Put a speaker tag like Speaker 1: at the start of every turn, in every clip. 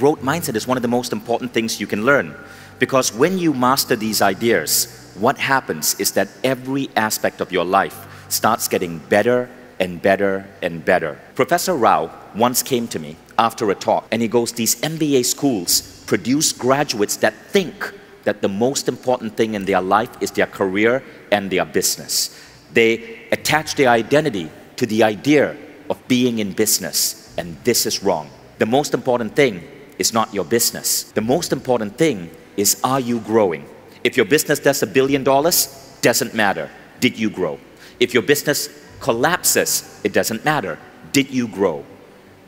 Speaker 1: growth mindset is one of the most important things you can learn. Because when you master these ideas, what happens is that every aspect of your life starts getting better and better and better. Professor Rao once came to me after a talk and he goes, These MBA schools produce graduates that think that the most important thing in their life is their career and their business. They attach their identity to the idea of being in business, and this is wrong. The most important thing is not your business. The most important thing is are you growing? If your business does a billion dollars, doesn't matter. Did you grow? If your business collapses, it doesn't matter. Did you grow?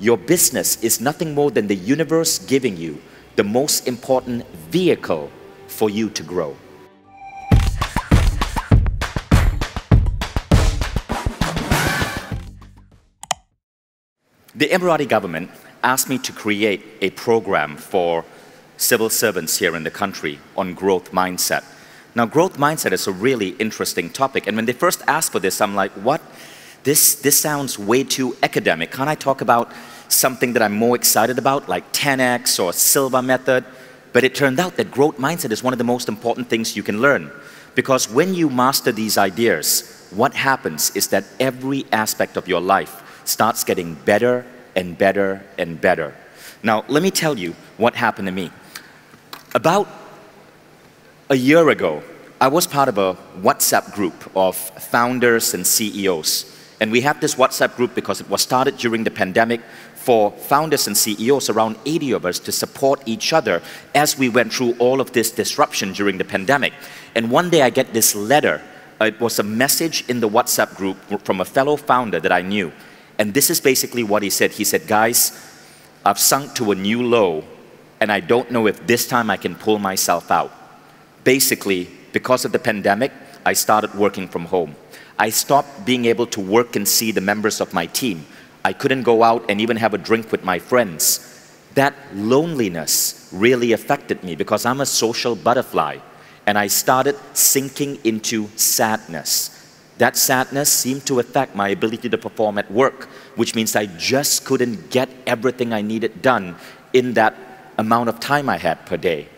Speaker 1: Your business is nothing more than the universe giving you the most important vehicle for you to grow. The Emirati government asked me to create a program for civil servants here in the country on growth mindset. Now, growth mindset is a really interesting topic, and when they first asked for this, I'm like, what? This, this sounds way too academic. Can't I talk about something that I'm more excited about, like 10x or Silva method? But it turned out that growth mindset is one of the most important things you can learn. Because when you master these ideas, what happens is that every aspect of your life starts getting better and better and better. Now, let me tell you what happened to me. About a year ago, I was part of a WhatsApp group of founders and CEOs. And we had this WhatsApp group because it was started during the pandemic for founders and CEOs, around 80 of us, to support each other as we went through all of this disruption during the pandemic. And one day I get this letter. It was a message in the WhatsApp group from a fellow founder that I knew. And this is basically what he said. He said, Guys, I've sunk to a new low, and I don't know if this time I can pull myself out. Basically, because of the pandemic, I started working from home. I stopped being able to work and see the members of my team. I couldn't go out and even have a drink with my friends. That loneliness really affected me because I'm a social butterfly and I started sinking into sadness. That sadness seemed to affect my ability to perform at work, which means I just couldn't get everything I needed done in that amount of time I had per day.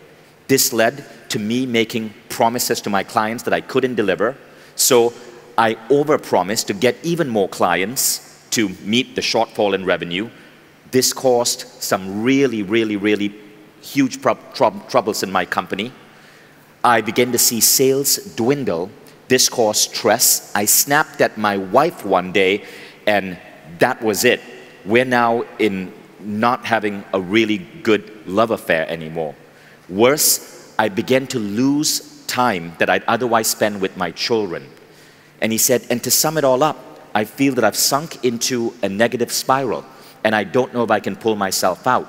Speaker 1: This led to me making promises to my clients that I couldn't deliver. So I overpromised to get even more clients to meet the shortfall in revenue. This caused some really, really, really huge troubles in my company. I began to see sales dwindle this caused stress. I snapped at my wife one day, and that was it. We're now in not having a really good love affair anymore. Worse, I began to lose time that I'd otherwise spend with my children. And he said, and to sum it all up, I feel that I've sunk into a negative spiral, and I don't know if I can pull myself out.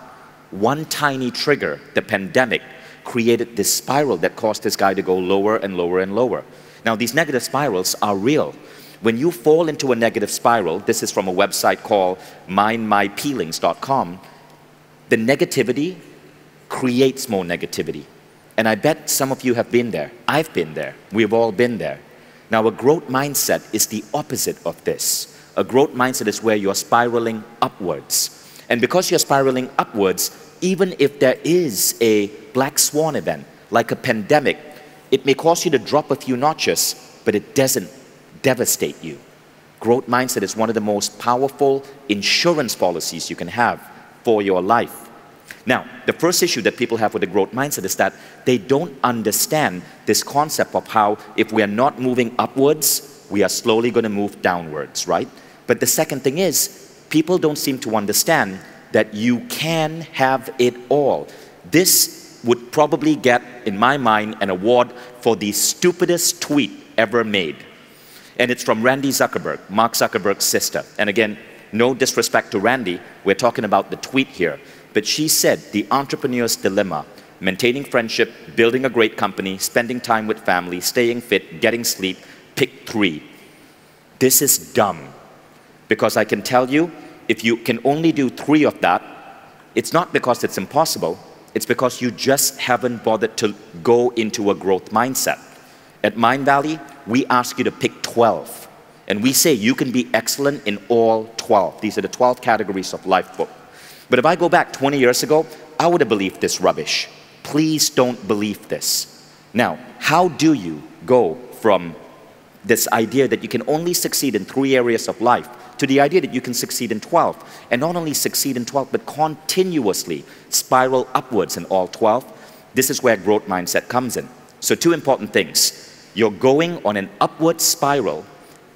Speaker 1: One tiny trigger, the pandemic, created this spiral that caused this guy to go lower and lower and lower. Now, these negative spirals are real. When you fall into a negative spiral, this is from a website called mindmypeelings.com, the negativity creates more negativity. And I bet some of you have been there. I've been there. We've all been there. Now, a growth mindset is the opposite of this. A growth mindset is where you're spiraling upwards. And because you're spiraling upwards, even if there is a black swan event, like a pandemic, it may cause you to drop a few notches, but it doesn't devastate you. Growth mindset is one of the most powerful insurance policies you can have for your life. Now, the first issue that people have with the growth mindset is that they don't understand this concept of how if we are not moving upwards, we are slowly going to move downwards, right? But the second thing is, people don't seem to understand that you can have it all. This would probably get, in my mind, an award for the stupidest tweet ever made. And it's from Randy Zuckerberg, Mark Zuckerberg's sister. And again, no disrespect to Randy, we're talking about the tweet here. But she said the entrepreneur's dilemma maintaining friendship, building a great company, spending time with family, staying fit, getting sleep, pick three. This is dumb. Because I can tell you, if you can only do three of that, it's not because it's impossible, it's because you just haven't bothered to go into a growth mindset. At Mindvalley, we ask you to pick 12. And we say you can be excellent in all 12. These are the 12 categories of life book. But if I go back 20 years ago, I would have believed this rubbish. Please don't believe this. Now, how do you go from this idea that you can only succeed in three areas of life to the idea that you can succeed in 12 and not only succeed in 12 but continuously spiral upwards in all 12 this is where growth mindset comes in. So two important things. You're going on an upward spiral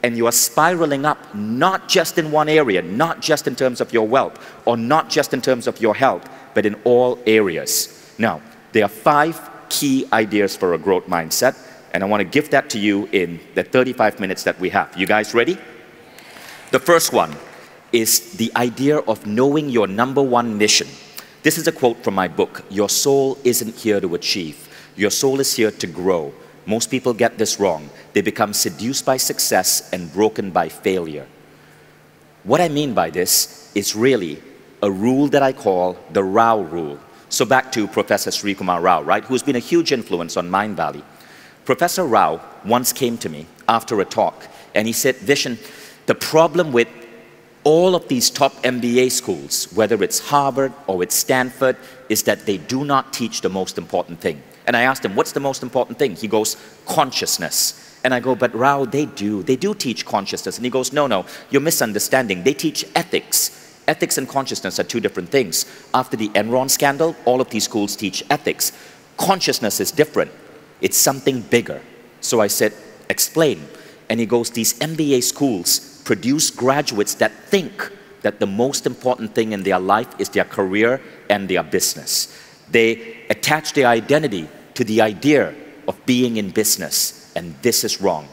Speaker 1: and you are spiraling up not just in one area not just in terms of your wealth or not just in terms of your health but in all areas. Now there are five key ideas for a growth mindset and I want to give that to you in the 35 minutes that we have. You guys ready? The first one is the idea of knowing your number one mission. This is a quote from my book Your soul isn't here to achieve, your soul is here to grow. Most people get this wrong. They become seduced by success and broken by failure. What I mean by this is really a rule that I call the Rao rule. So back to Professor Srikumar Rao, right, who's been a huge influence on Mindvalley. Professor Rao once came to me after a talk and he said, Vishen, the problem with all of these top MBA schools, whether it's Harvard or it's Stanford, is that they do not teach the most important thing. And I asked him, what's the most important thing? He goes, consciousness. And I go, but Rao, they do. They do teach consciousness. And he goes, no, no, you're misunderstanding. They teach ethics. Ethics and consciousness are two different things. After the Enron scandal, all of these schools teach ethics. Consciousness is different. It's something bigger. So I said, explain. And he goes, these MBA schools produce graduates that think that the most important thing in their life is their career and their business. They attach their identity to the idea of being in business, and this is wrong.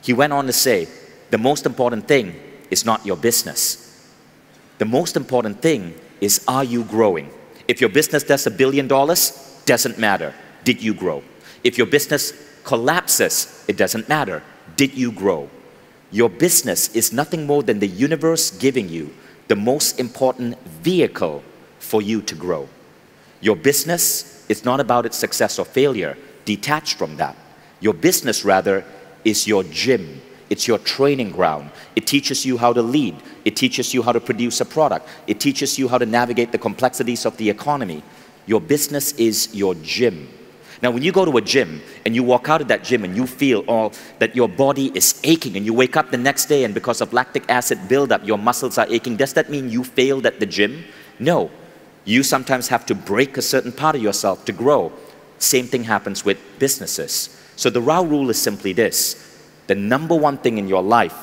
Speaker 1: He went on to say, the most important thing is not your business. The most important thing is, are you growing? If your business does a billion dollars, doesn't matter. Did you grow? If your business collapses, it doesn't matter. Did you grow? Your business is nothing more than the universe giving you the most important vehicle for you to grow. Your business is not about its success or failure, detached from that. Your business, rather, is your gym. It's your training ground. It teaches you how to lead. It teaches you how to produce a product. It teaches you how to navigate the complexities of the economy. Your business is your gym. Now, when you go to a gym and you walk out of that gym and you feel all that your body is aching and you wake up the next day and because of lactic acid buildup, your muscles are aching, does that mean you failed at the gym? No. You sometimes have to break a certain part of yourself to grow. Same thing happens with businesses. So the Rao rule is simply this the number one thing in your life,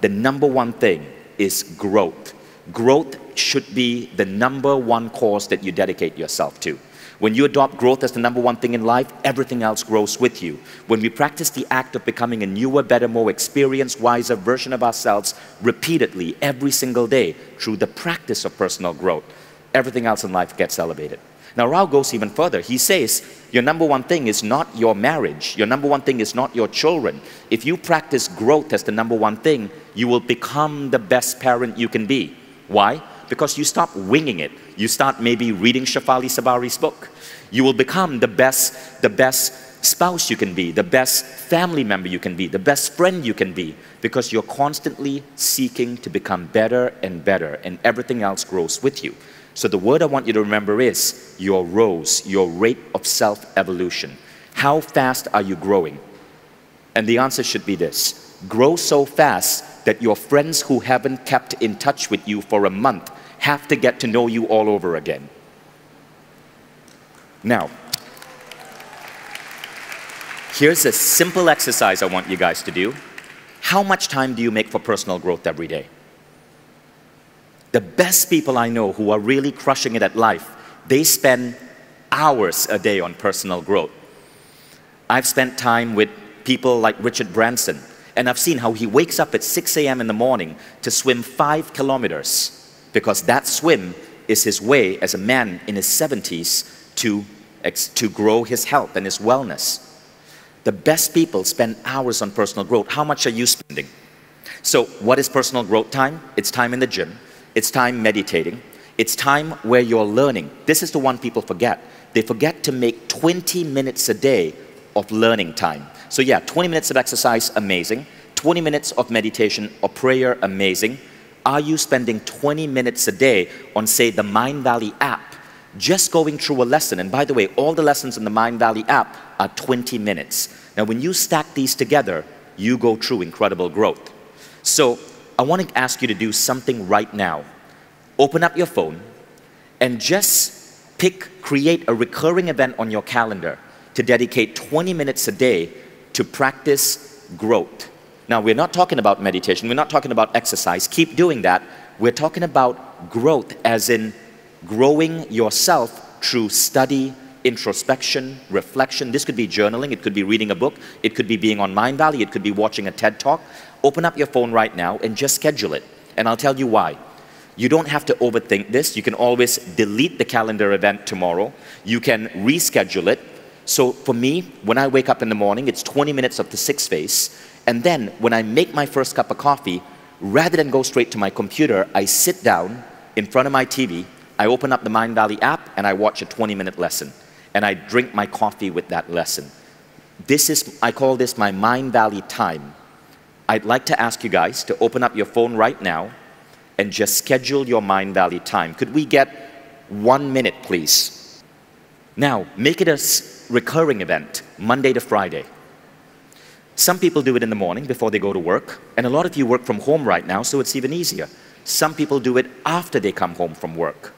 Speaker 1: the number one thing is growth. Growth should be the number one cause that you dedicate yourself to. When you adopt growth as the number one thing in life, everything else grows with you. When we practice the act of becoming a newer, better, more experienced, wiser version of ourselves repeatedly every single day through the practice of personal growth, everything else in life gets elevated. Now, Rao goes even further. He says, Your number one thing is not your marriage. Your number one thing is not your children. If you practice growth as the number one thing, you will become the best parent you can be. Why? because you stop winging it. You start maybe reading Shefali Tsabary's book. You will become the best, the best spouse you can be, the best family member you can be, the best friend you can be, because you're constantly seeking to become better and better, and everything else grows with you. So the word I want you to remember is your rose, your rate of self-evolution. How fast are you growing? And the answer should be this. Grow so fast that your friends who haven't kept in touch with you for a month have to get to know you all over again. Now, here's a simple exercise I want you guys to do. How much time do you make for personal growth every day? The best people I know who are really crushing it at life, they spend hours a day on personal growth. I've spent time with people like Richard Branson, and I've seen how he wakes up at 6 a.m. in the morning to swim five kilometers because that swim is his way as a man in his 70s to, to grow his health and his wellness. The best people spend hours on personal growth. How much are you spending? So, what is personal growth time? It's time in the gym, it's time meditating, it's time where you're learning. This is the one people forget. They forget to make 20 minutes a day of learning time. So yeah, 20 minutes of exercise, amazing. 20 minutes of meditation or prayer, amazing. Are you spending 20 minutes a day on, say, the Mindvalley app just going through a lesson, and by the way, all the lessons in the Mindvalley app are 20 minutes. Now, when you stack these together, you go through incredible growth. So, I want to ask you to do something right now. Open up your phone and just pick, create a recurring event on your calendar to dedicate 20 minutes a day to practice growth. Now, we're not talking about meditation, we're not talking about exercise. Keep doing that. We're talking about growth, as in growing yourself through study, introspection, reflection. This could be journaling, it could be reading a book, it could be being on Mindvalley, it could be watching a TED Talk. Open up your phone right now and just schedule it. And I'll tell you why. You don't have to overthink this. You can always delete the calendar event tomorrow. You can reschedule it. So for me, when I wake up in the morning, it's 20 minutes of the six phase. And then when I make my first cup of coffee, rather than go straight to my computer, I sit down in front of my TV I open up the Mindvalley app and I watch a 20 minute lesson and I drink my coffee with that lesson. This is, I call this my Mindvalley time. I'd like to ask you guys to open up your phone right now and just schedule your Mindvalley time. Could we get one minute, please? Now, make it a recurring event, Monday to Friday. Some people do it in the morning before they go to work, and a lot of you work from home right now, so it's even easier. Some people do it after they come home from work.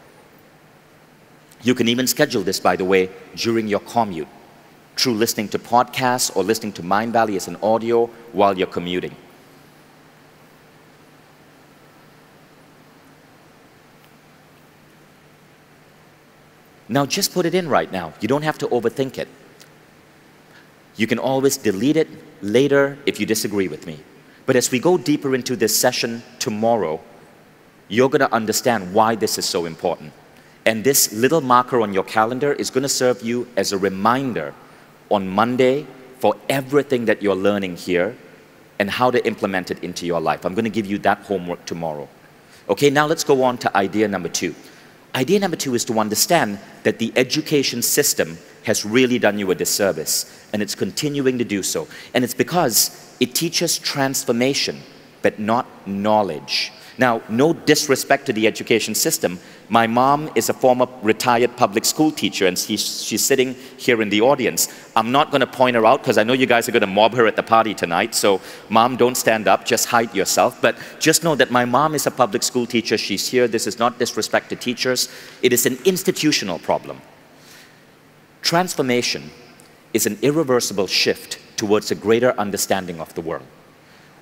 Speaker 1: You can even schedule this, by the way, during your commute through listening to podcasts or listening to Mindvalley as an audio while you're commuting. Now just put it in right now. You don't have to overthink it. You can always delete it later if you disagree with me. But as we go deeper into this session tomorrow, you're going to understand why this is so important. And this little marker on your calendar is going to serve you as a reminder on Monday for everything that you're learning here and how to implement it into your life. I'm going to give you that homework tomorrow. Okay, now let's go on to idea number two. Idea number two is to understand that the education system has really done you a disservice and it's continuing to do so. And it's because it teaches transformation, but not knowledge. Now, no disrespect to the education system. My mom is a former retired public school teacher, and she's, she's sitting here in the audience. I'm not going to point her out because I know you guys are going to mob her at the party tonight. So, mom, don't stand up, just hide yourself. But just know that my mom is a public school teacher. She's here. This is not disrespect to teachers, it is an institutional problem. Transformation is an irreversible shift towards a greater understanding of the world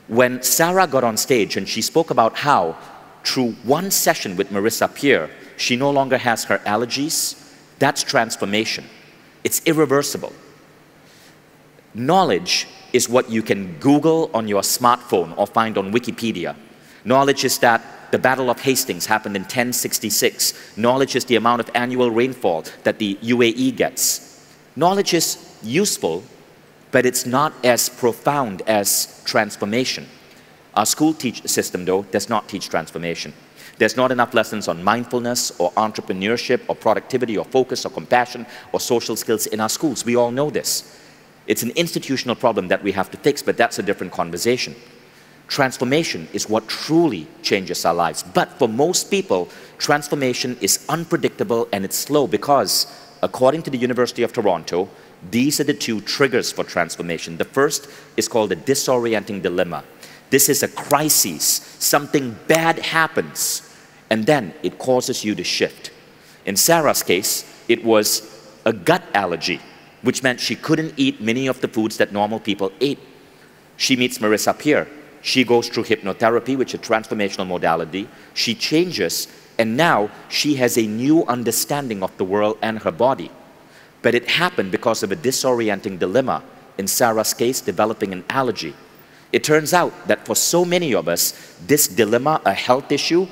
Speaker 1: when Sarah got on stage and she spoke about how, through one session with Marissa Peer, she no longer has her allergies, that's transformation. It's irreversible. Knowledge is what you can Google on your smartphone or find on Wikipedia. Knowledge is that the Battle of Hastings happened in 1066. Knowledge is the amount of annual rainfall that the UAE gets. Knowledge is useful but it's not as profound as transformation. Our school teach system, though, does not teach transformation. There's not enough lessons on mindfulness or entrepreneurship or productivity or focus or compassion or social skills in our schools. We all know this. It's an institutional problem that we have to fix, but that's a different conversation. Transformation is what truly changes our lives. But for most people, transformation is unpredictable and it's slow because, according to the University of Toronto, these are the two triggers for transformation. The first is called a disorienting dilemma. This is a crisis. Something bad happens, and then it causes you to shift. In Sarah's case, it was a gut allergy, which meant she couldn't eat many of the foods that normal people ate. She meets Marissa Peer. She goes through hypnotherapy, which is a transformational modality. She changes, and now she has a new understanding of the world and her body. But it happened because of a disorienting dilemma, in Sarah's case, developing an allergy. It turns out that for so many of us, this dilemma, a health issue,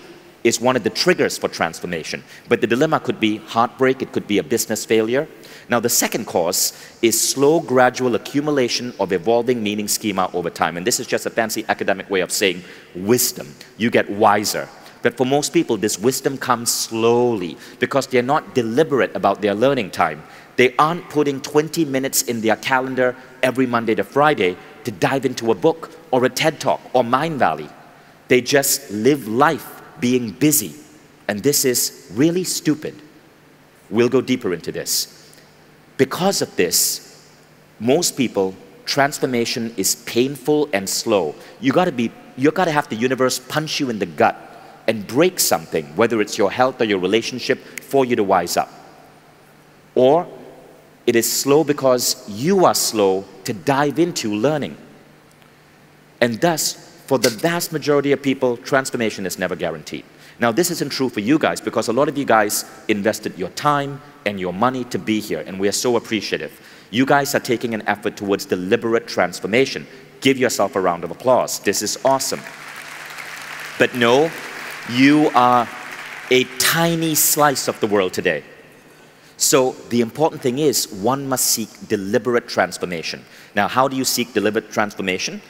Speaker 1: is one of the triggers for transformation. But the dilemma could be heartbreak, it could be a business failure. Now, the second cause is slow, gradual accumulation of evolving meaning schema over time. And this is just a fancy academic way of saying wisdom. You get wiser. But for most people, this wisdom comes slowly because they're not deliberate about their learning time. They aren't putting 20 minutes in their calendar every Monday to Friday to dive into a book or a TED Talk or Mindvalley. They just live life being busy. And this is really stupid. We'll go deeper into this. Because of this, most people, transformation is painful and slow. You gotta be, you gotta have the universe punch you in the gut and break something, whether it's your health or your relationship, for you to wise up. Or it is slow because you are slow to dive into learning. And thus, for the vast majority of people, transformation is never guaranteed. Now, this isn't true for you guys because a lot of you guys invested your time and your money to be here, and we are so appreciative. You guys are taking an effort towards deliberate transformation. Give yourself a round of applause. This is awesome. But no, you are a tiny slice of the world today. So the important thing is one must seek deliberate transformation. Now, how do you seek deliberate transformation?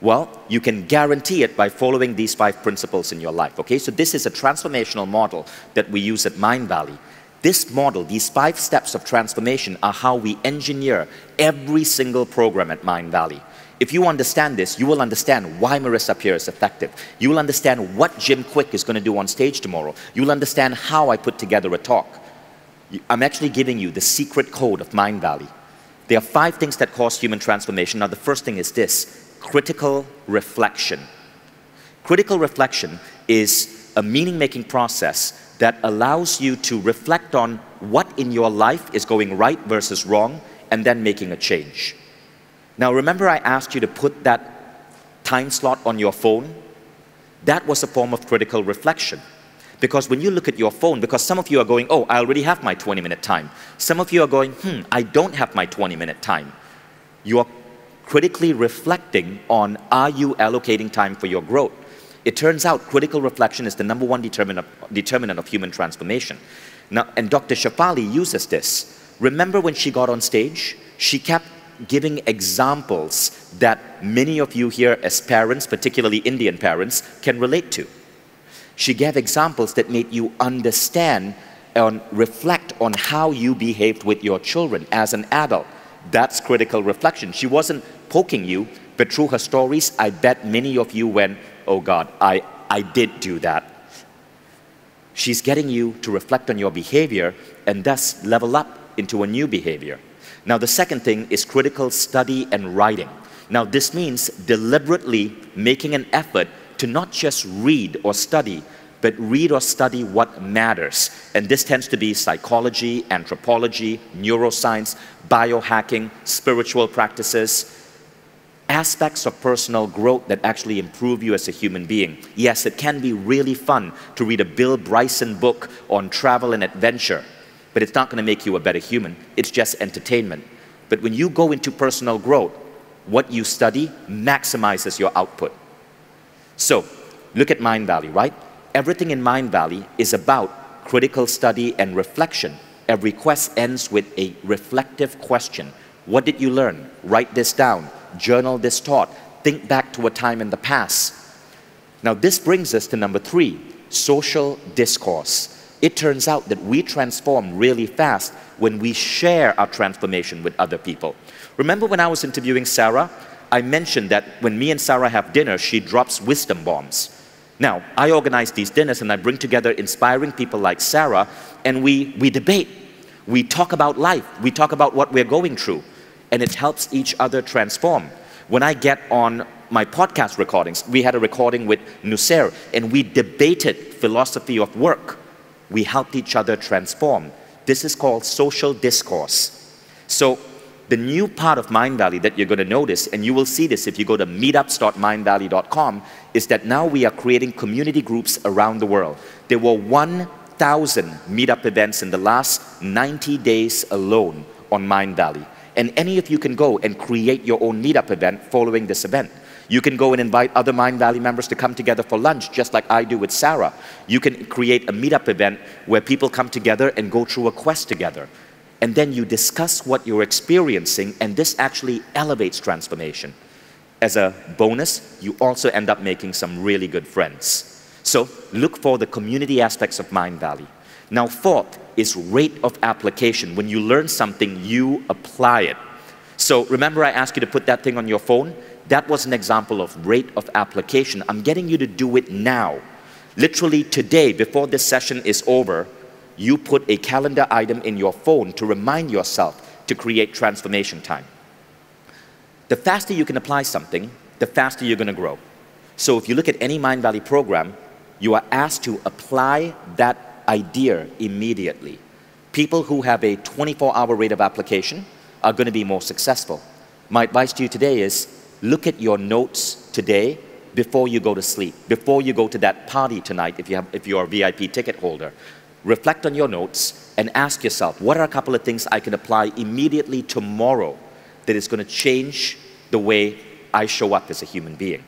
Speaker 1: Well, you can guarantee it by following these five principles in your life. Okay, so this is a transformational model that we use at Mindvalley. This model, these five steps of transformation, are how we engineer every single program at Mindvalley. If you understand this, you will understand why Marissa Peer is effective. You will understand what Jim Kwik is going to do on stage tomorrow. You will understand how I put together a talk. I'm actually giving you the secret code of Mindvalley. There are five things that cause human transformation. Now, the first thing is this critical reflection. Critical reflection is a meaning making process that allows you to reflect on what in your life is going right versus wrong and then making a change. Now, remember, I asked you to put that time slot on your phone? That was a form of critical reflection. Because when you look at your phone, because some of you are going, oh, I already have my 20 minute time. Some of you are going, hmm, I don't have my 20 minute time. You are critically reflecting on are you allocating time for your growth? It turns out critical reflection is the number one determinant of, determinant of human transformation. Now, and Dr. Shefali uses this. Remember when she got on stage? She kept giving examples that many of you here as parents, particularly Indian parents, can relate to. She gave examples that made you understand and reflect on how you behaved with your children as an adult. That's critical reflection. She wasn't poking you, but through her stories, I bet many of you went, oh God, I, I did do that. She's getting you to reflect on your behavior and thus level up into a new behavior. Now, the second thing is critical study and writing. Now, this means deliberately making an effort to not just read or study, but read or study what matters. And this tends to be psychology, anthropology, neuroscience, biohacking, spiritual practices, aspects of personal growth that actually improve you as a human being. Yes, it can be really fun to read a Bill Bryson book on travel and adventure, but it's not going to make you a better human. It's just entertainment. But when you go into personal growth, what you study maximizes your output. So, look at Mind Mindvalley, right? Everything in Mind Mindvalley is about critical study and reflection. Every quest ends with a reflective question. What did you learn? Write this down. Journal this thought. Think back to a time in the past. Now, this brings us to number three social discourse. It turns out that we transform really fast when we share our transformation with other people. Remember when I was interviewing Sarah? I mentioned that when me and Sarah have dinner, she drops wisdom bombs. Now, I organize these dinners and I bring together inspiring people like Sarah and we, we debate. We talk about life. We talk about what we're going through. And it helps each other transform. When I get on my podcast recordings, we had a recording with Nusser and we debated philosophy of work. We helped each other transform. This is called social discourse. So the new part of Mindvalley that you're going to notice, and you will see this if you go to meetups.mindvalley.com, is that now we are creating community groups around the world. There were 1,000 meetup events in the last 90 days alone on Mindvalley. And any of you can go and create your own meetup event following this event. You can go and invite other Mindvalley members to come together for lunch, just like I do with Sarah. You can create a meetup event where people come together and go through a quest together and then you discuss what you're experiencing, and this actually elevates transformation. As a bonus, you also end up making some really good friends. So look for the community aspects of Mindvalley. Now, fourth is rate of application. When you learn something, you apply it. So remember I asked you to put that thing on your phone? That was an example of rate of application. I'm getting you to do it now. Literally today, before this session is over, you put a calendar item in your phone to remind yourself to create transformation time. The faster you can apply something, the faster you're going to grow. So if you look at any Mindvalley program, you are asked to apply that idea immediately. People who have a 24-hour rate of application are going to be more successful. My advice to you today is look at your notes today before you go to sleep, before you go to that party tonight if, you have, if you're a VIP ticket holder. Reflect on your notes and ask yourself, what are a couple of things I can apply immediately tomorrow that is going to change the way I show up as a human being?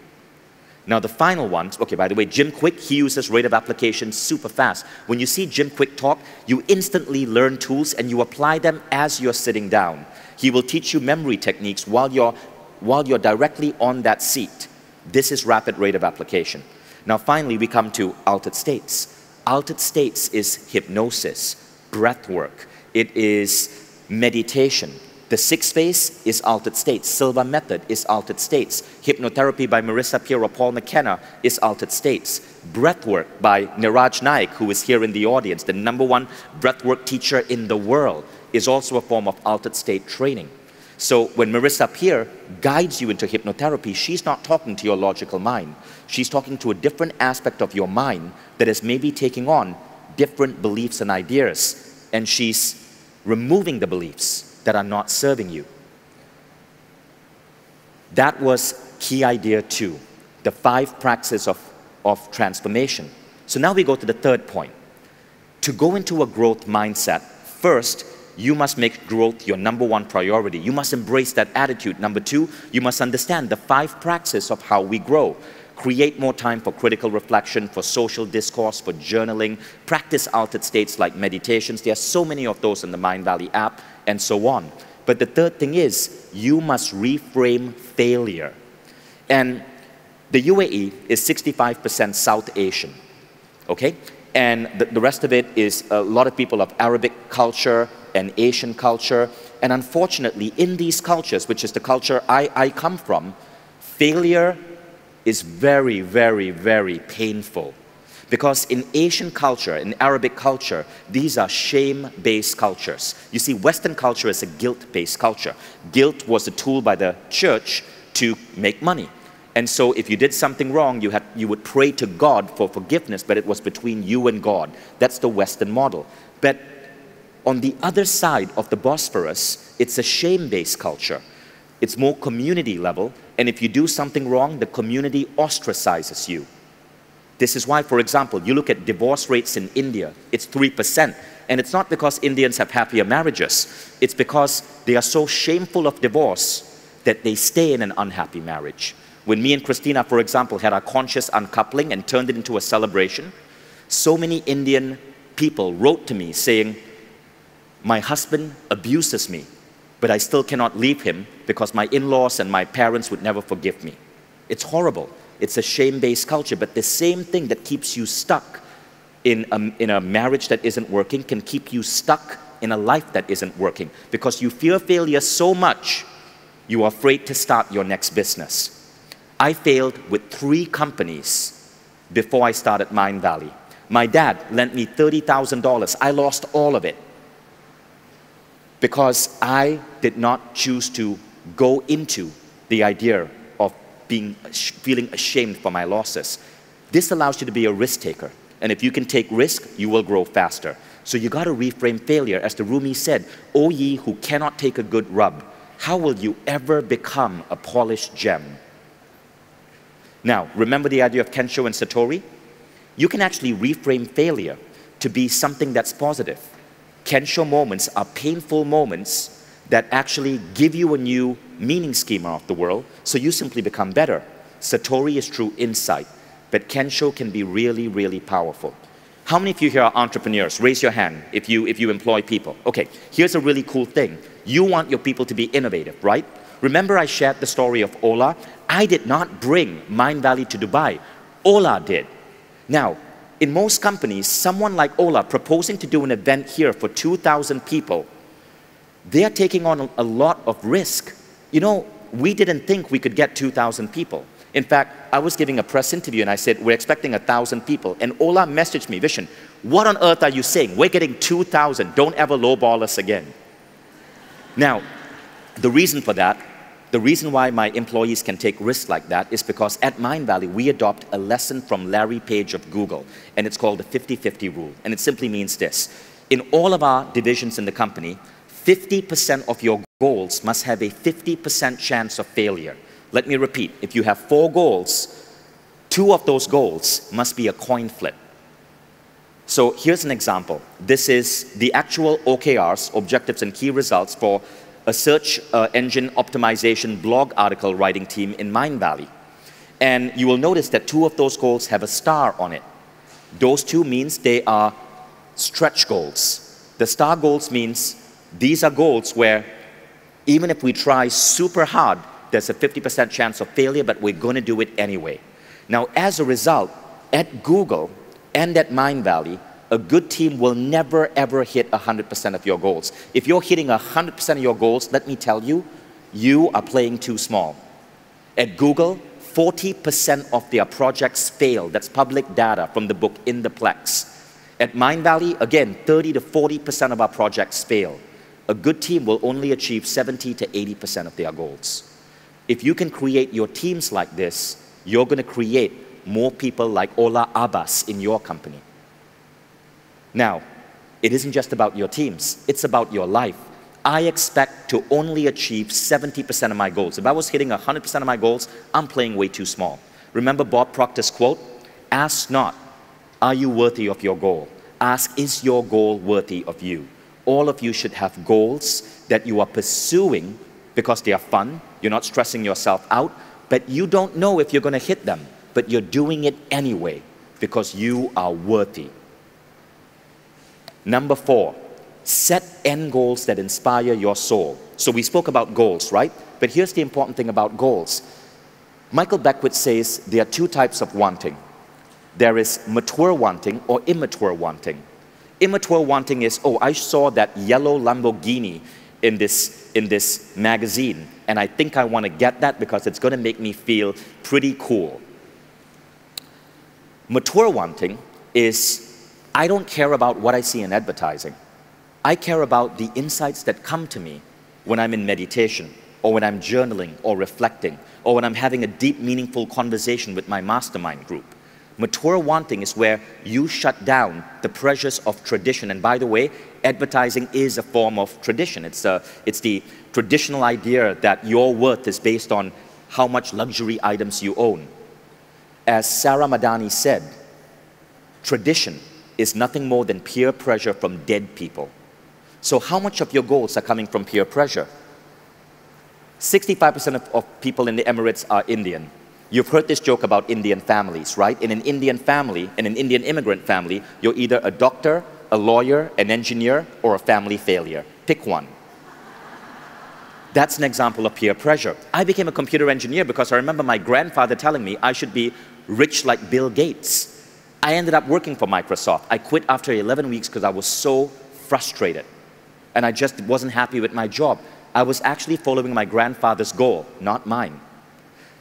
Speaker 1: Now the final one, okay, by the way, Jim Kwik, he uses rate of application super fast. When you see Jim Kwik talk, you instantly learn tools and you apply them as you're sitting down. He will teach you memory techniques while you're, while you're directly on that seat. This is rapid rate of application. Now finally, we come to altered states. Altered states is hypnosis, breath work, it is meditation, the sixth phase is altered states. Silva method is altered states. Hypnotherapy by Marissa Peer Paul McKenna is altered states. Breathwork by Niraj Naik, who is here in the audience, the number one breathwork teacher in the world, is also a form of altered state training. So when Marissa Peer guides you into hypnotherapy, she's not talking to your logical mind. She's talking to a different aspect of your mind that is maybe taking on different beliefs and ideas. And she's removing the beliefs that are not serving you. That was key idea two, the five practices of, of transformation. So now we go to the third point. To go into a growth mindset, first, you must make growth your number one priority. You must embrace that attitude. Number two, you must understand the five practices of how we grow. Create more time for critical reflection, for social discourse, for journaling. Practice altered states like meditations. There are so many of those in the Mindvalley app and so on. But the third thing is you must reframe failure. And the UAE is 65% South Asian, okay? And the, the rest of it is a lot of people of Arabic culture and Asian culture. And unfortunately, in these cultures, which is the culture I, I come from, failure is very, very, very painful. Because in Asian culture, in Arabic culture, these are shame-based cultures. You see, Western culture is a guilt-based culture. Guilt was a tool by the church to make money. And so if you did something wrong, you, had, you would pray to God for forgiveness, but it was between you and God. That's the Western model. But on the other side of the Bosphorus, it's a shame-based culture. It's more community level, and if you do something wrong, the community ostracizes you. This is why, for example, you look at divorce rates in India, it's 3%. And it's not because Indians have happier marriages, it's because they are so shameful of divorce that they stay in an unhappy marriage. When me and Christina, for example, had our conscious uncoupling and turned it into a celebration, so many Indian people wrote to me saying, My husband abuses me, but I still cannot leave him because my in laws and my parents would never forgive me. It's horrible. It's a shame-based culture, but the same thing that keeps you stuck in a, in a marriage that isn't working can keep you stuck in a life that isn't working because you fear failure so much, you are afraid to start your next business. I failed with three companies before I started Mindvalley. My dad lent me $30,000. I lost all of it because I did not choose to go into the idea being, feeling ashamed for my losses. This allows you to be a risk taker. And if you can take risk, you will grow faster. So you got to reframe failure. As the Rumi said, O ye who cannot take a good rub, how will you ever become a polished gem? Now, remember the idea of Kensho and Satori? You can actually reframe failure to be something that's positive. Kensho moments are painful moments that actually give you a new meaning schema of the world, so you simply become better. Satori is true insight, but Kensho can be really, really powerful. How many of you here are entrepreneurs? Raise your hand if you, if you employ people. Okay, here's a really cool thing. You want your people to be innovative, right? Remember I shared the story of Ola? I did not bring Mindvalley to Dubai. Ola did. Now, in most companies, someone like Ola proposing to do an event here for 2,000 people they are taking on a lot of risk. You know, we didn't think we could get 2,000 people. In fact, I was giving a press interview and I said, we're expecting thousand people. And Ola messaged me, Vishen, what on earth are you saying? We're getting 2,000. Don't ever lowball us again. Now, the reason for that, the reason why my employees can take risks like that is because at Mindvalley, we adopt a lesson from Larry Page of Google, and it's called the 50-50 rule. And it simply means this. In all of our divisions in the company, 50% of your goals must have a 50% chance of failure. Let me repeat, if you have four goals, two of those goals must be a coin flip. So here's an example. This is the actual OKRs, objectives and key results for a search uh, engine optimization blog article writing team in Mindvalley. And you will notice that two of those goals have a star on it. Those two means they are stretch goals. The star goals means these are goals where even if we try super hard, there's a 50% chance of failure, but we're going to do it anyway. Now, as a result, at Google, and at Mindvalley, a good team will never ever hit 100% of your goals. If you're hitting 100% of your goals, let me tell you, you are playing too small. At Google, 40% of their projects fail. That's public data from the book In the Plex. At Mindvalley, again, 30 to 40% of our projects fail. A good team will only achieve 70 to 80% of their goals. If you can create your teams like this, you're going to create more people like Ola Abbas in your company. Now, it isn't just about your teams, it's about your life. I expect to only achieve 70% of my goals. If I was hitting 100% of my goals, I'm playing way too small. Remember Bob Proctor's quote? Ask not, are you worthy of your goal? Ask, is your goal worthy of you? All of you should have goals that you are pursuing because they are fun, you're not stressing yourself out, but you don't know if you're going to hit them but you're doing it anyway because you are worthy. Number four, set end goals that inspire your soul. So we spoke about goals, right? But here's the important thing about goals. Michael Beckwith says there are two types of wanting. There is mature wanting or immature wanting. Immature wanting is, oh, I saw that yellow Lamborghini in this, in this magazine, and I think I want to get that because it's going to make me feel pretty cool. Mature wanting is I don't care about what I see in advertising. I care about the insights that come to me when I'm in meditation, or when I'm journaling, or reflecting, or when I'm having a deep, meaningful conversation with my mastermind group. Mature wanting is where you shut down the pressures of tradition. And by the way, advertising is a form of tradition. It's, a, it's the traditional idea that your worth is based on how much luxury items you own as Sarah Madani said, tradition is nothing more than peer pressure from dead people. So how much of your goals are coming from peer pressure? 65% of, of people in the Emirates are Indian. You've heard this joke about Indian families, right? In an Indian family, in an Indian immigrant family, you're either a doctor, a lawyer, an engineer, or a family failure. Pick one. That's an example of peer pressure. I became a computer engineer because I remember my grandfather telling me I should be rich like Bill Gates. I ended up working for Microsoft. I quit after 11 weeks because I was so frustrated. And I just wasn't happy with my job. I was actually following my grandfather's goal, not mine.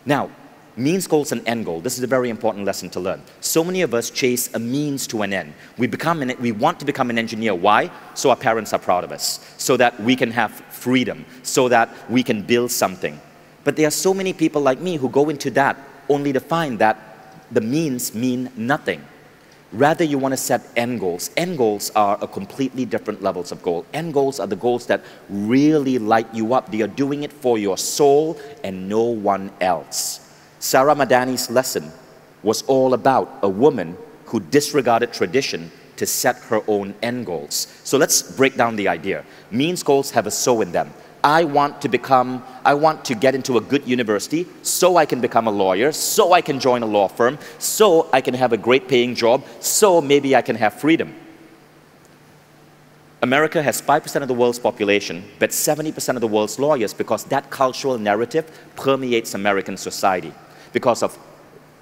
Speaker 1: Now, means goals and end goal. This is a very important lesson to learn. So many of us chase a means to an end. We, become an, we want to become an engineer. Why? So our parents are proud of us. So that we can have freedom. So that we can build something. But there are so many people like me who go into that only to find that the means mean nothing. Rather, you want to set end goals. End goals are a completely different levels of goal. End goals are the goals that really light you up. They are doing it for your soul and no one else. Sarah Madani's lesson was all about a woman who disregarded tradition to set her own end goals. So let's break down the idea. Means goals have a so in them. I want to become, I want to get into a good university so I can become a lawyer, so I can join a law firm, so I can have a great paying job, so maybe I can have freedom. America has 5% of the world's population, but 70% of the world's lawyers because that cultural narrative permeates American society. Because of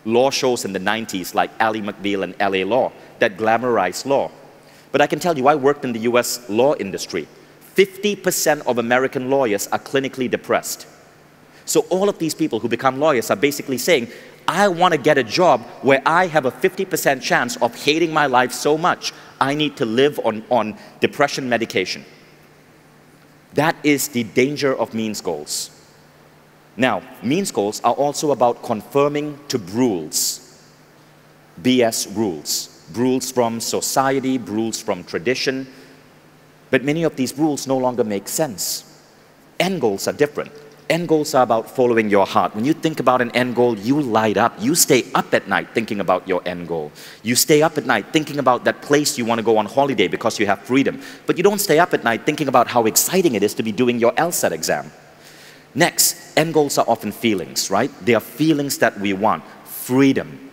Speaker 1: law shows in the 90s like Ally McBeal and LA Law that glamorized law. But I can tell you, I worked in the US law industry. 50% of American lawyers are clinically depressed. So all of these people who become lawyers are basically saying, I want to get a job where I have a 50% chance of hating my life so much, I need to live on, on depression medication. That is the danger of means goals. Now, means goals are also about confirming to rules, BS rules, rules from society, rules from tradition. But many of these rules no longer make sense. End goals are different. End goals are about following your heart. When you think about an end goal, you light up. You stay up at night thinking about your end goal. You stay up at night thinking about that place you want to go on holiday because you have freedom. But you don't stay up at night thinking about how exciting it is to be doing your LSAT exam. Next, end goals are often feelings, right? They are feelings that we want freedom,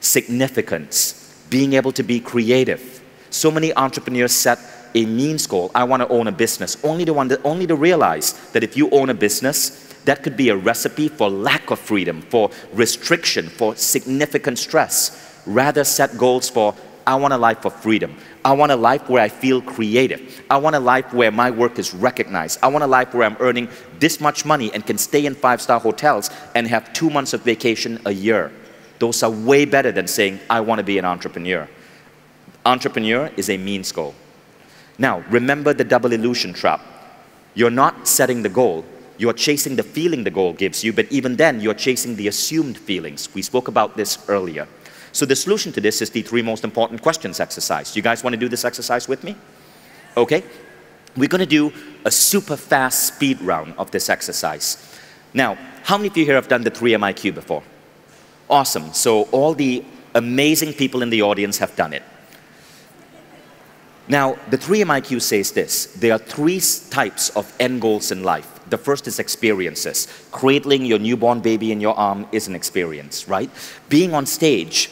Speaker 1: significance, being able to be creative. So many entrepreneurs set a means goal. I want to own a business, only to, that, only to realize that if you own a business, that could be a recipe for lack of freedom, for restriction, for significant stress. Rather, set goals for I want a life of freedom. I want a life where I feel creative. I want a life where my work is recognized. I want a life where I'm earning this much money and can stay in five star hotels and have two months of vacation a year. Those are way better than saying, I want to be an entrepreneur. Entrepreneur is a means goal. Now, remember the double illusion trap. You're not setting the goal, you're chasing the feeling the goal gives you, but even then, you're chasing the assumed feelings. We spoke about this earlier. So the solution to this is the three most important questions exercise. You guys want to do this exercise with me? Okay. We're going to do a super fast speed round of this exercise. Now, how many of you here have done the 3MIQ before? Awesome. So all the amazing people in the audience have done it. Now, the 3MIQ says this. There are three types of end goals in life. The first is experiences. Cradling your newborn baby in your arm is an experience, right? Being on stage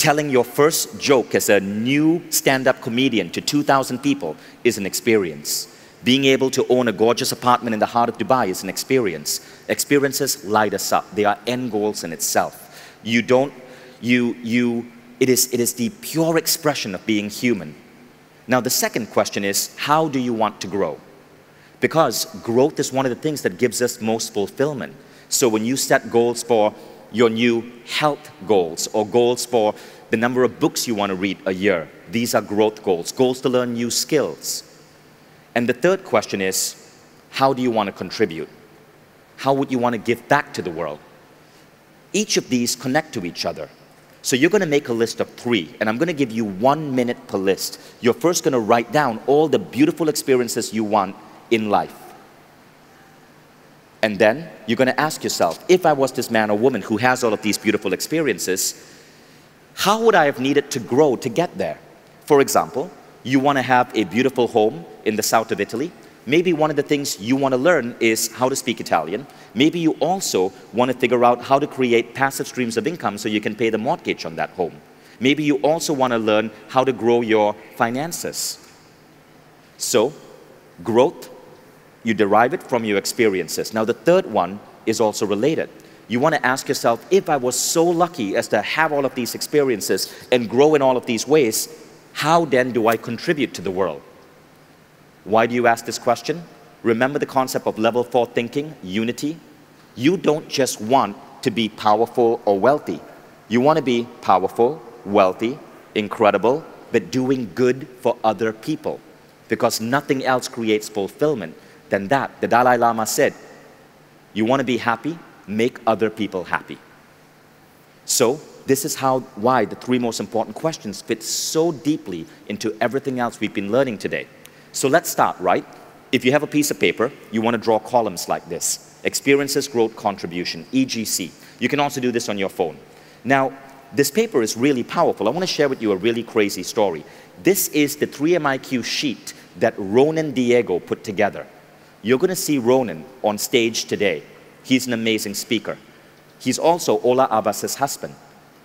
Speaker 1: telling your first joke as a new stand-up comedian to 2,000 people is an experience. Being able to own a gorgeous apartment in the heart of Dubai is an experience. Experiences light us up. They are end goals in itself. You don't, you, you, it is, it is the pure expression of being human. Now the second question is, how do you want to grow? Because growth is one of the things that gives us most fulfillment. So when you set goals for your new health goals or goals for the number of books you want to read a year. These are growth goals, goals to learn new skills. And the third question is, how do you want to contribute? How would you want to give back to the world? Each of these connect to each other. So you're going to make a list of three, and I'm going to give you one minute per list. You're first going to write down all the beautiful experiences you want in life. And then you're going to ask yourself if I was this man or woman who has all of these beautiful experiences, how would I have needed to grow to get there? For example, you want to have a beautiful home in the south of Italy. Maybe one of the things you want to learn is how to speak Italian. Maybe you also want to figure out how to create passive streams of income so you can pay the mortgage on that home. Maybe you also want to learn how to grow your finances. So, growth you derive it from your experiences. Now, the third one is also related. You want to ask yourself if I was so lucky as to have all of these experiences and grow in all of these ways, how then do I contribute to the world? Why do you ask this question? Remember the concept of level four thinking, unity? You don't just want to be powerful or wealthy. You want to be powerful, wealthy, incredible, but doing good for other people because nothing else creates fulfillment than that. The Dalai Lama said, You want to be happy? Make other people happy. So, this is how, why the three most important questions fit so deeply into everything else we've been learning today. So, let's start, right? If you have a piece of paper, you want to draw columns like this experiences, growth, contribution, EGC. You can also do this on your phone. Now, this paper is really powerful. I want to share with you a really crazy story. This is the 3MIQ sheet that Ronan Diego put together. You're going to see Ronan on stage today. He's an amazing speaker. He's also Ola Abbas's husband.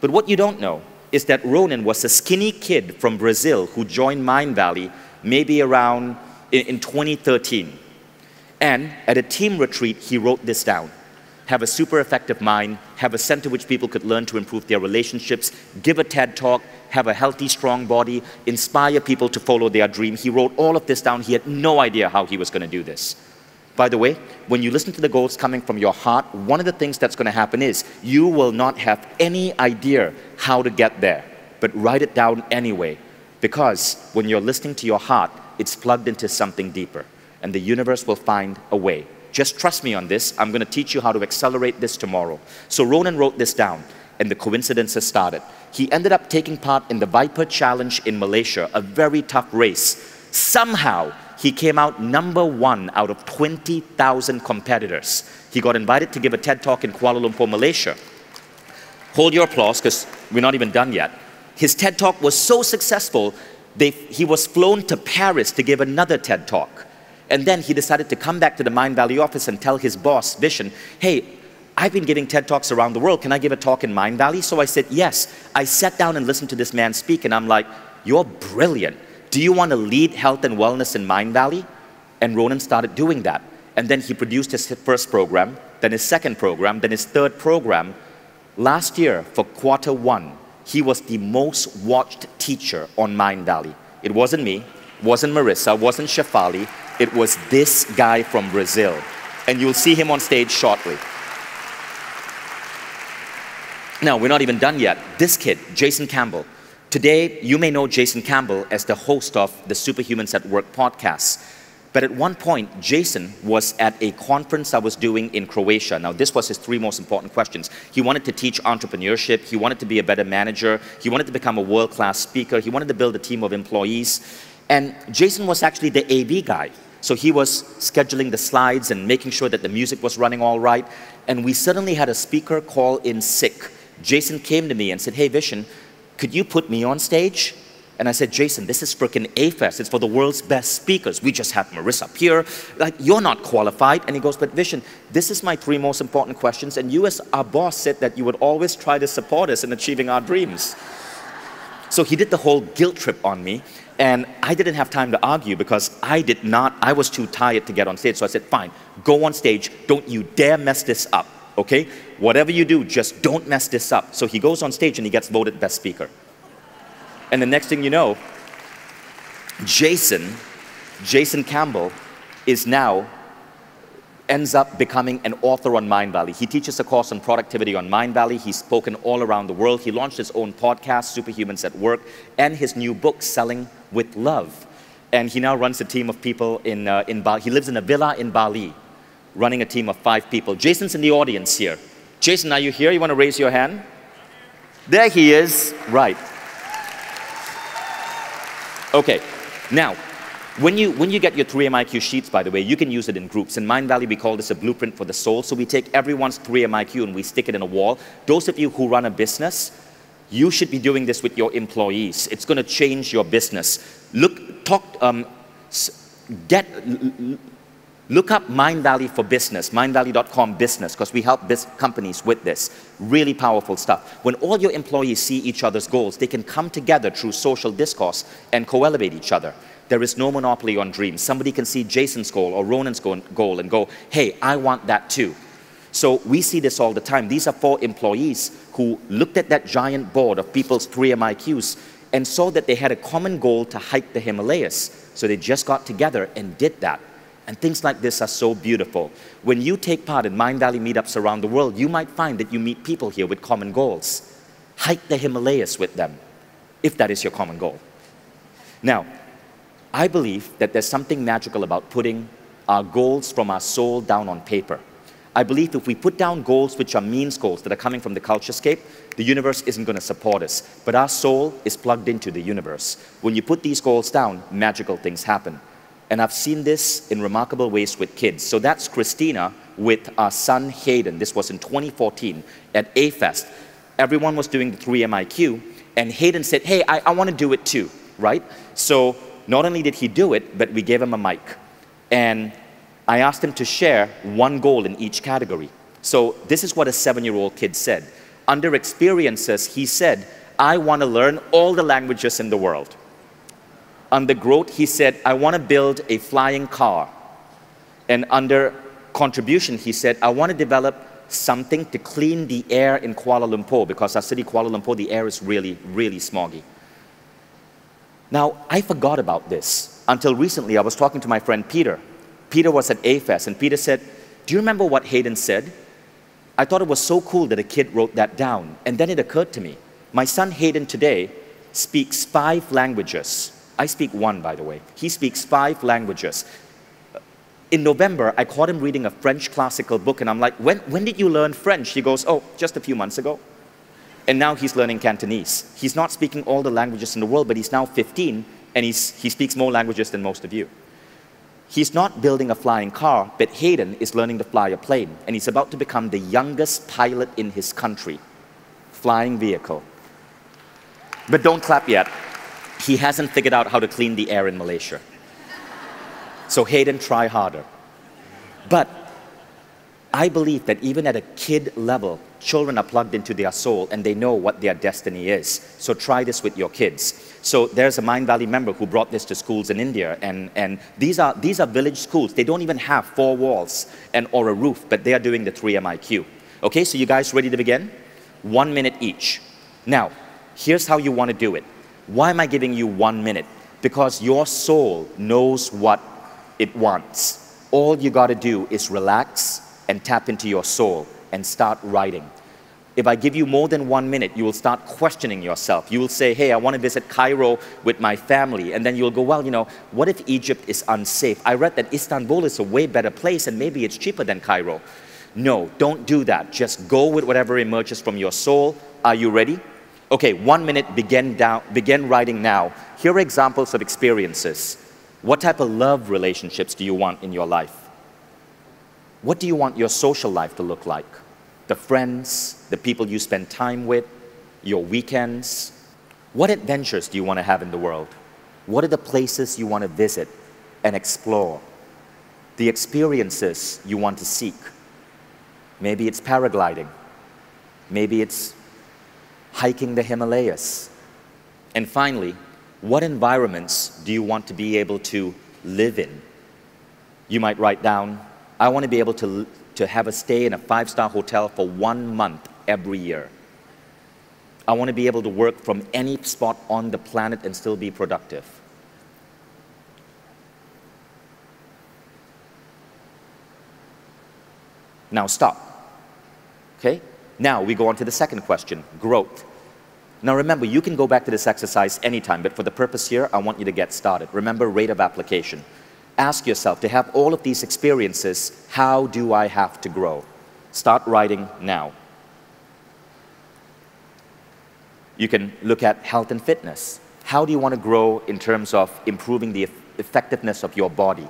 Speaker 1: But what you don't know is that Ronan was a skinny kid from Brazil who joined Mindvalley maybe around in, in 2013. And at a team retreat, he wrote this down have a super effective mind, have a center which people could learn to improve their relationships, give a TED talk, have a healthy, strong body, inspire people to follow their dream. He wrote all of this down. He had no idea how he was going to do this. By the way, when you listen to the goals coming from your heart, one of the things that's going to happen is you will not have any idea how to get there, but write it down anyway. Because when you're listening to your heart, it's plugged into something deeper, and the universe will find a way. Just trust me on this. I'm going to teach you how to accelerate this tomorrow. So Ronan wrote this down, and the coincidences started. He ended up taking part in the Viper Challenge in Malaysia, a very tough race. Somehow, he came out number one out of 20,000 competitors. He got invited to give a TED Talk in Kuala Lumpur, Malaysia. Hold your applause, because we're not even done yet. His TED Talk was so successful, they, he was flown to Paris to give another TED Talk. And then he decided to come back to the Mindvalley office and tell his boss, Vishen, hey, I've been giving TED Talks around the world. Can I give a talk in Mindvalley? So I said, yes. I sat down and listened to this man speak, and I'm like, you're brilliant. Do you want to lead health and wellness in Mindvalley? And Ronan started doing that. And then he produced his first program, then his second program, then his third program. Last year, for quarter one, he was the most watched teacher on Mindvalley. It wasn't me, wasn't Marisa, wasn't Shefali, it was this guy from Brazil. And you'll see him on stage shortly. Now, we're not even done yet. This kid, Jason Campbell. Today, you may know Jason Campbell as the host of the Superhumans at Work podcast. But at one point, Jason was at a conference I was doing in Croatia. Now, this was his three most important questions. He wanted to teach entrepreneurship, he wanted to be a better manager, he wanted to become a world class speaker, he wanted to build a team of employees. And Jason was actually the AV guy. So he was scheduling the slides and making sure that the music was running all right. And we suddenly had a speaker call in sick. Jason came to me and said, Hey, Vishen, could you put me on stage? And I said, Jason, this is freaking A-Fest. It's for the world's best speakers. We just have Marisa up here. Like, you're not qualified. And he goes, but Vishen, this is my three most important questions. And you as our boss said that you would always try to support us in achieving our dreams. So he did the whole guilt trip on me. And I didn't have time to argue because I did not, I was too tired to get on stage. So I said, fine, go on stage. Don't you dare mess this up, okay? Whatever you do, just don't mess this up. So he goes on stage and he gets voted best speaker. And the next thing you know, Jason, Jason Campbell, is now ends up becoming an author on Mindvalley. He teaches a course on productivity on Mindvalley. He's spoken all around the world. He launched his own podcast, Superhumans at Work, and his new book, Selling with Love. And he now runs a team of people in, uh, in Bali. He lives in a villa in Bali, running a team of five people. Jason's in the audience here. Jason, are you here? You want to raise your hand? There he is. Right. Okay, now, when you, when you get your 3MIQ sheets, by the way, you can use it in groups. In Mindvalley, we call this a blueprint for the soul. So we take everyone's 3MIQ and we stick it in a wall. Those of you who run a business, you should be doing this with your employees. It's going to change your business. Look, talk, um, get, Look up Mindvalley for Business, mindvalley.com business, because we help companies with this. Really powerful stuff. When all your employees see each other's goals, they can come together through social discourse and co elevate each other. There is no monopoly on dreams. Somebody can see Jason's goal or Ronan's goal and go, hey, I want that too. So we see this all the time. These are four employees who looked at that giant board of people's 3MIQs and saw that they had a common goal to hike the Himalayas. So they just got together and did that. And things like this are so beautiful. When you take part in Mindvalley meetups around the world, you might find that you meet people here with common goals. Hike the Himalayas with them, if that is your common goal. Now, I believe that there's something magical about putting our goals from our soul down on paper. I believe if we put down goals which are means goals that are coming from the culture scape, the universe isn't going to support us. But our soul is plugged into the universe. When you put these goals down, magical things happen. And I've seen this in remarkable ways with kids. So that's Christina with our son Hayden. This was in 2014 at A-Fest. Everyone was doing the 3MIQ, and Hayden said, hey, I, I want to do it too, right? So not only did he do it, but we gave him a mic. And I asked him to share one goal in each category. So this is what a seven-year-old kid said. Under experiences, he said, I want to learn all the languages in the world under growth, he said, I want to build a flying car. And under contribution, he said, I want to develop something to clean the air in Kuala Lumpur because our city, Kuala Lumpur, the air is really, really smoggy. Now, I forgot about this until recently. I was talking to my friend Peter. Peter was at A-Fest, and Peter said, Do you remember what Hayden said? I thought it was so cool that a kid wrote that down. And then it occurred to me my son Hayden today speaks five languages. I speak one, by the way. He speaks five languages. In November, I caught him reading a French classical book, and I'm like, when, when did you learn French? He goes, Oh, just a few months ago. And now he's learning Cantonese. He's not speaking all the languages in the world, but he's now 15, and he's, he speaks more languages than most of you. He's not building a flying car, but Hayden is learning to fly a plane, and he's about to become the youngest pilot in his country, flying vehicle. But don't clap yet. He hasn't figured out how to clean the air in Malaysia. So Hayden, try harder. But I believe that even at a kid level, children are plugged into their soul and they know what their destiny is. So try this with your kids. So there's a Mindvalley member who brought this to schools in India, and, and these, are, these are village schools. They don't even have four walls and, or a roof, but they are doing the 3MIQ. Okay, so you guys ready to begin? One minute each. Now, here's how you want to do it. Why am I giving you one minute? Because your soul knows what it wants. All you got to do is relax and tap into your soul and start writing. If I give you more than one minute, you will start questioning yourself. You will say, hey, I want to visit Cairo with my family. And then you'll go, well, you know, what if Egypt is unsafe? I read that Istanbul is a way better place and maybe it's cheaper than Cairo. No, don't do that. Just go with whatever emerges from your soul. Are you ready? Okay, one minute, begin, down, begin writing now. Here are examples of experiences. What type of love relationships do you want in your life? What do you want your social life to look like? the friends, the people you spend time with, your weekends. What adventures do you want to have in the world? What are the places you want to visit and explore? The experiences you want to seek. Maybe it's paragliding. Maybe it's hiking the Himalayas. And finally, what environments do you want to be able to live in? You might write down, I want to be able to to have a stay in a five star hotel for one month every year. I want to be able to work from any spot on the planet and still be productive. Now stop. Okay? Now we go on to the second question growth. Now remember, you can go back to this exercise anytime, but for the purpose here, I want you to get started. Remember rate of application ask yourself to have all of these experiences, how do I have to grow? Start writing now. You can look at health and fitness. How do you want to grow in terms of improving the effectiveness of your body?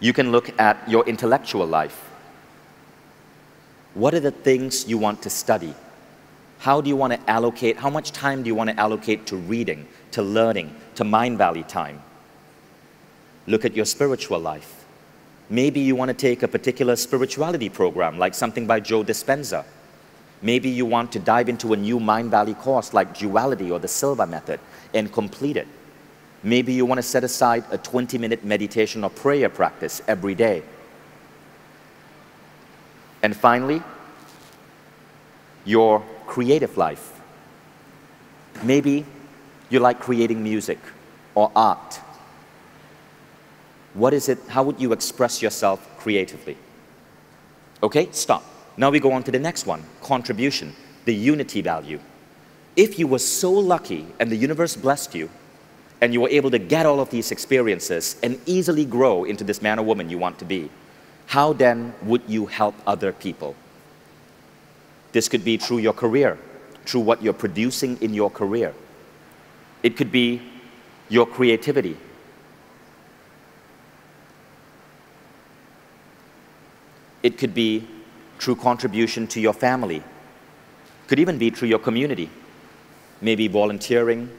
Speaker 1: You can look at your intellectual life. What are the things you want to study? How do you want to allocate, how much time do you want to allocate to reading, to learning, to Mindvalley time? Look at your spiritual life. Maybe you want to take a particular spirituality program, like something by Joe Dispenza. Maybe you want to dive into a new Mindvalley course like Duality or the Silva Method and complete it. Maybe you want to set aside a 20 minute meditation or prayer practice every day. And finally, your creative life. Maybe you like creating music or art what is it, how would you express yourself creatively? Okay, stop. Now we go on to the next one, contribution, the unity value. If you were so lucky and the universe blessed you, and you were able to get all of these experiences and easily grow into this man or woman you want to be, how then would you help other people? This could be through your career, through what you're producing in your career. It could be your creativity, It could be through contribution to your family. Could even be through your community. Maybe volunteering.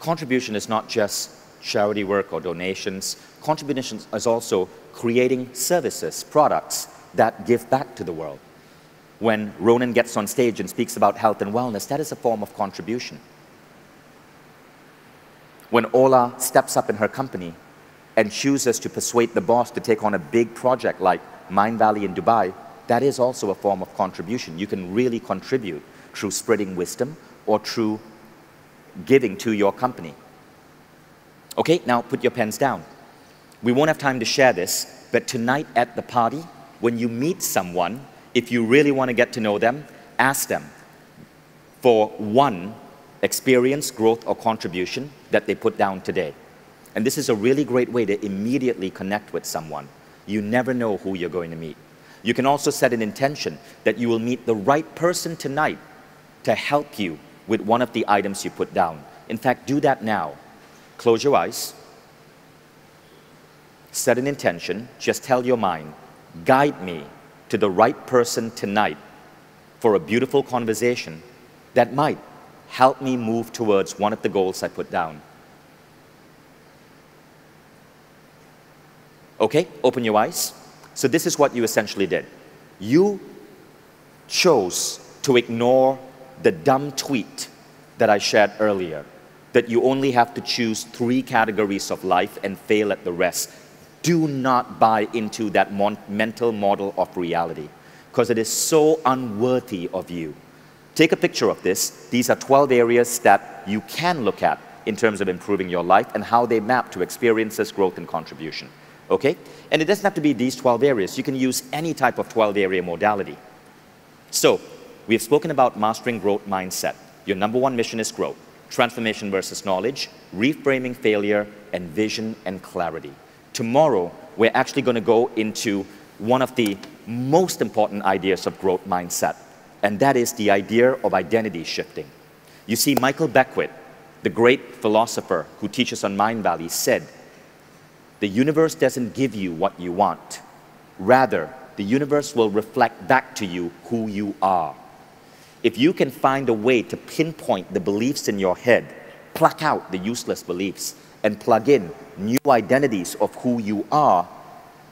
Speaker 1: Contribution is not just charity work or donations. Contribution is also creating services, products that give back to the world. When Ronan gets on stage and speaks about health and wellness, that is a form of contribution. When Ola steps up in her company and chooses to persuade the boss to take on a big project like Mindvalley in Dubai, that is also a form of contribution. You can really contribute through spreading wisdom or through giving to your company. Okay, now put your pens down. We won't have time to share this, but tonight at the party, when you meet someone, if you really want to get to know them, ask them for one experience, growth, or contribution that they put down today. And this is a really great way to immediately connect with someone. You never know who you're going to meet. You can also set an intention that you will meet the right person tonight to help you with one of the items you put down. In fact, do that now. Close your eyes. Set an intention. Just tell your mind, guide me to the right person tonight for a beautiful conversation that might help me move towards one of the goals I put down. Okay, open your eyes. So, this is what you essentially did. You chose to ignore the dumb tweet that I shared earlier that you only have to choose three categories of life and fail at the rest. Do not buy into that mental model of reality because it is so unworthy of you. Take a picture of this. These are 12 areas that you can look at in terms of improving your life and how they map to experiences, growth, and contribution. Okay? And it doesn't have to be these 12 areas. You can use any type of 12 area modality. So, we have spoken about mastering growth mindset. Your number one mission is growth, transformation versus knowledge, reframing failure, and vision and clarity. Tomorrow, we're actually going to go into one of the most important ideas of growth mindset, and that is the idea of identity shifting. You see, Michael Beckwith, the great philosopher who teaches on Mindvalley, said, The universe doesn't give you what you want. Rather, the universe will reflect back to you who you are. If you can find a way to pinpoint the beliefs in your head, pluck out the useless beliefs, and plug in new identities of who you are,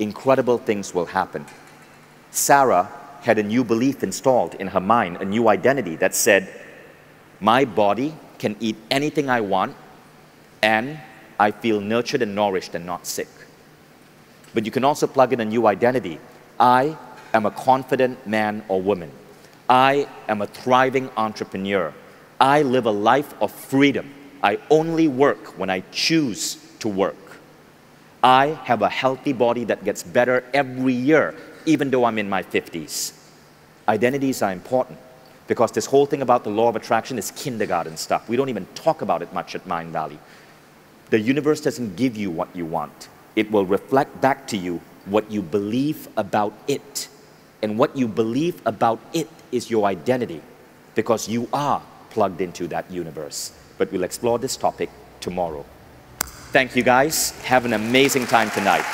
Speaker 1: incredible things will happen. Sarah had a new belief installed in her mind, a new identity that said, My body can eat anything I want, and I feel nurtured and nourished and not sick. But you can also plug in a new identity. I am a confident man or woman. I am a thriving entrepreneur. I live a life of freedom. I only work when I choose to work. I have a healthy body that gets better every year, even though I'm in my 50s. Identities are important because this whole thing about the law of attraction is kindergarten stuff. We don't even talk about it much at Mindvalley. The universe doesn't give you what you want, it will reflect back to you what you believe about it. And what you believe about it is your identity because you are plugged into that universe. But we'll explore this topic tomorrow. Thank you guys. Have an amazing time tonight.